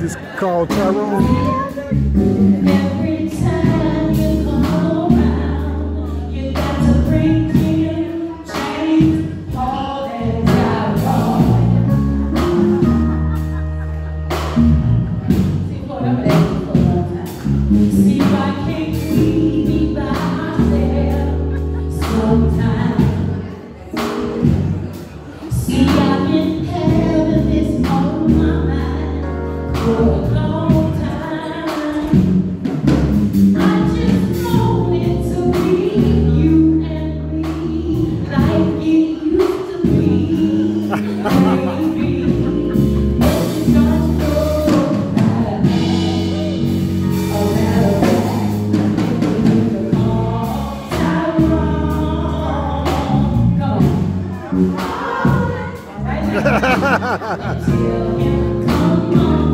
This called Tyrone. Come on.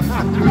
life.